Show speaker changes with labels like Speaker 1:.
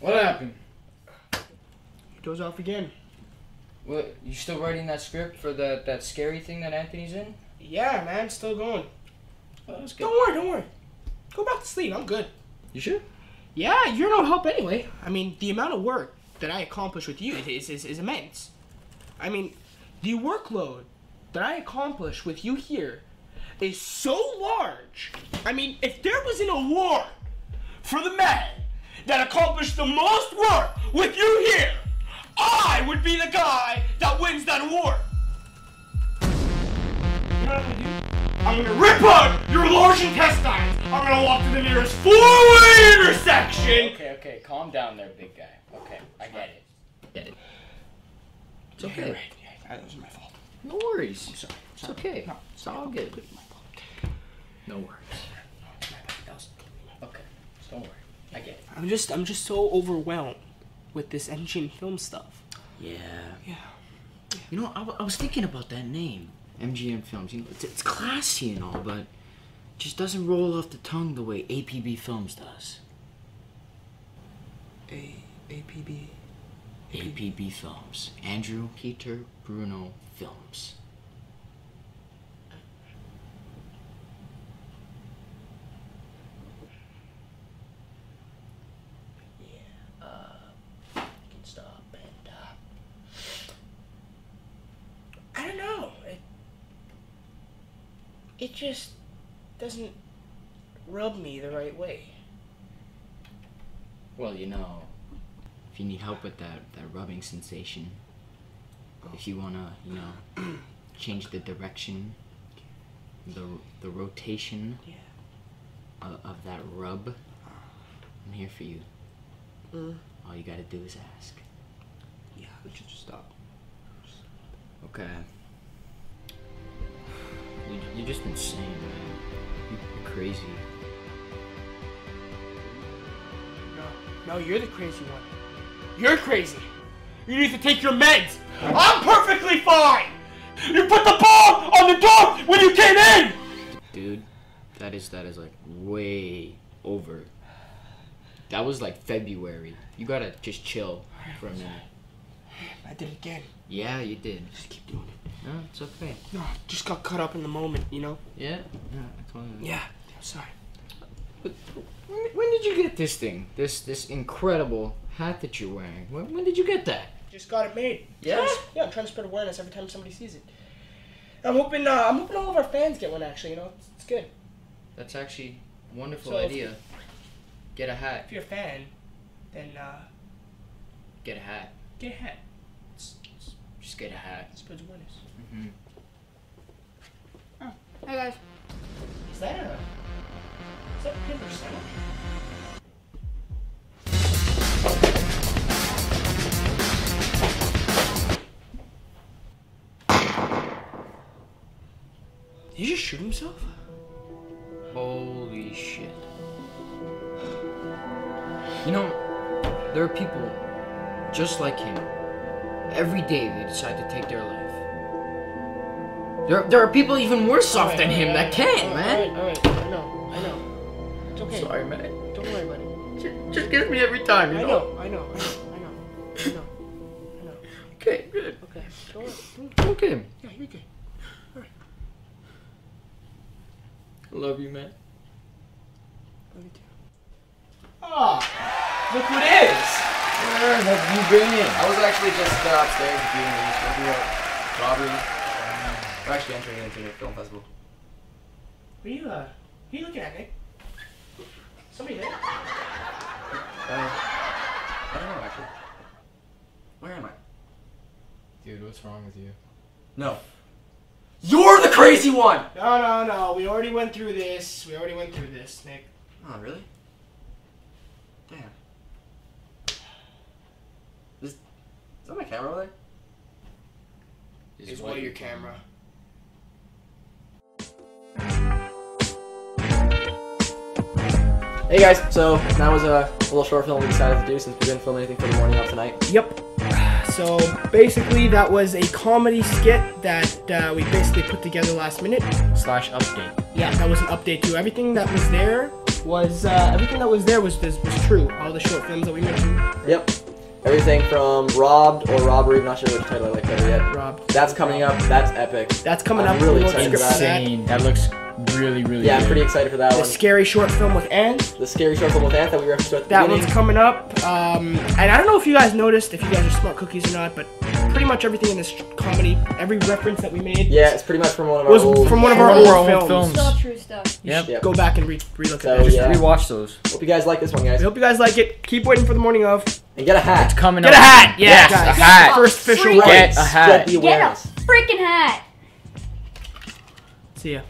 Speaker 1: What happened?
Speaker 2: He goes off again.
Speaker 1: What? You still writing that script for that that scary thing that Anthony's in?
Speaker 2: Yeah, man, still going.
Speaker 1: Oh, that's good.
Speaker 2: Don't worry, don't worry. Go back to sleep. I'm good.
Speaker 1: You sure?
Speaker 2: Yeah, you're no help anyway. I mean, the amount of work that I accomplish with you is, is, is immense. I mean, the workload that I accomplish with you here is so large. I mean, if there was an award for the man that accomplished the most work with you here, I would be the guy that wins that award. You know what I'm gonna do? I'm gonna rip out your large intestines. I'm gonna walk to the nearest four-way intersection.
Speaker 1: Okay, okay, calm down there, big guy. Okay, I get it. Get it. It's
Speaker 2: You're
Speaker 1: okay.
Speaker 2: right. Yeah, that was my fault.
Speaker 1: No worries.
Speaker 2: I'm sorry.
Speaker 1: It's okay.
Speaker 2: No,
Speaker 1: It's all good.
Speaker 2: My fault.
Speaker 1: No worries.
Speaker 2: It's my bad. That was-
Speaker 1: Okay, don't worry. I get it.
Speaker 2: I'm just, I'm just so overwhelmed with this engine film stuff.
Speaker 1: Yeah.
Speaker 2: Yeah.
Speaker 1: You know, I, w- I was thinking about that name, MGN Films. You know, it's, it's classy and all, but it just doesn't roll off the tongue the way APB Films does.
Speaker 2: A APB.
Speaker 1: APB Films. Andrew Peter Bruno Films.
Speaker 2: Yeah. Uh, you can stop and uh. I don't know. It. It just doesn't rub me the right way.
Speaker 1: Well, you know, if you need help with that, that rubbing sensation, if you wanna, you know, change the direction, the the rotation
Speaker 2: Yeah.
Speaker 1: of, of that rub, I'm here for you.
Speaker 2: Mm.
Speaker 1: All you gotta do is ask.
Speaker 2: Yeah. We should just stop.
Speaker 1: Okay. You, you're just insane, man. You- You're crazy.
Speaker 2: No, no, you're the crazy one. You're crazy. You need to take your meds. I'm perfectly fine. You put the ball on the door when you came in.
Speaker 1: Dude, that is that is like way over. That was like February. You gotta just chill for a minute.
Speaker 2: I did it again.
Speaker 1: Yeah, you did.
Speaker 2: Just keep doing it.
Speaker 1: No, it's okay.
Speaker 2: No, just got caught up in the moment, you know.
Speaker 1: Yeah, yeah, fine.
Speaker 2: Yeah. Sorry.
Speaker 1: But when, when did you get this thing? This this incredible hat that you're wearing? When, when did you get that?
Speaker 2: Just got it made.
Speaker 1: Yeah?
Speaker 2: Yeah. I'm trying to spread awareness every time somebody sees it. I'm hoping. Uh, I'm hoping all of our fans get one. Actually, you know, it's, it's good.
Speaker 1: That's actually a wonderful
Speaker 2: So
Speaker 1: idea. Get a hat.
Speaker 2: If you're a fan, then uh,
Speaker 1: Get a hat.
Speaker 2: get a hat. It's, it's,
Speaker 1: Just get a hat.
Speaker 2: it spreads awareness.
Speaker 1: hmm
Speaker 3: Hey guys.
Speaker 2: Is that a? Is that a paper sandwich? Did he just shoot himself?
Speaker 1: Holy shit. You know, there are people just like him. Every day they decide to take their life. There, there are people even worse off than him that can't, man.
Speaker 2: Alright, alright, I know, I know. It's okay.
Speaker 1: Sorry, man.
Speaker 2: Don't worry about it.
Speaker 1: Just, just gets me every time, you
Speaker 2: I
Speaker 1: know?
Speaker 2: know, I know, I know, I know, I know, I know.
Speaker 1: Okay, good.
Speaker 2: Okay, don't worry.
Speaker 1: Okay.
Speaker 2: Yeah, you're good. Alright.
Speaker 1: Love you, man.
Speaker 2: Love you too. Ah, look who it is!
Speaker 1: Where have you been?
Speaker 4: I was actually just uh, upstairs doing the interview at Robbery. Um, we're actually entering into the film festival.
Speaker 2: What are you, uh, who are you looking at, Nick? Somebody there?
Speaker 4: Uh, I don't know actually. Where am I?
Speaker 5: Dude, what's wrong with you?
Speaker 4: No. You're the crazy one!
Speaker 2: No, no, no, we already went through this. We already went through this, Nick.
Speaker 4: Oh, really? Damn. Is, is that my camera over there?
Speaker 2: Is what your camera?
Speaker 4: Hey guys, so that was a little short film we decided to do since we didn't film anything for the morning of tonight.
Speaker 2: Yep. So basically, that was a comedy skit that uh, we basically put together last minute.
Speaker 1: Slash update.
Speaker 2: Yeah, that was an update to everything that was there was uh, everything that was there was, was was true. All the short films that we mentioned.
Speaker 4: Yep. Everything from Robbed or Robbery, not sure which title I like better yet.
Speaker 2: Rob,
Speaker 4: That's coming up. That's epic.
Speaker 2: that's coming
Speaker 4: I'm
Speaker 2: up.
Speaker 4: really
Speaker 2: We wrote
Speaker 4: excited
Speaker 2: a
Speaker 4: for that.
Speaker 1: Insane. That looks really, really
Speaker 4: Yeah, I'm pretty excited for that one.
Speaker 2: The
Speaker 4: one.
Speaker 2: scary short film with Ant.
Speaker 4: The scary short film with Ant that we referenced at the
Speaker 2: That
Speaker 4: beginning.
Speaker 2: one's coming up. Um, and I don't know if you guys noticed, if you guys are smart cookies or not, but pretty much everything in this comedy, every reference that we made,
Speaker 4: Yeah, it's pretty much from one of our
Speaker 2: was
Speaker 4: old.
Speaker 2: from one of our old
Speaker 1: old
Speaker 2: films.
Speaker 1: films.
Speaker 6: It's true stuff.
Speaker 1: Yep.
Speaker 4: Yep.
Speaker 2: Go back and re- relook at
Speaker 4: So,
Speaker 2: that.
Speaker 4: yeah.
Speaker 1: Rewatch those.
Speaker 4: Hope you guys like this one, guys.
Speaker 2: We hope you guys like it. Keep waiting for the morning of.
Speaker 4: And get a hat.
Speaker 1: Coming
Speaker 2: Get
Speaker 1: up.
Speaker 2: a hat! Yeah,
Speaker 1: Yes,
Speaker 2: guys.
Speaker 1: a hat.
Speaker 2: First official
Speaker 6: Free-
Speaker 2: one.
Speaker 1: Get a hat.
Speaker 4: the
Speaker 6: Get a freaking hat.
Speaker 2: See ya.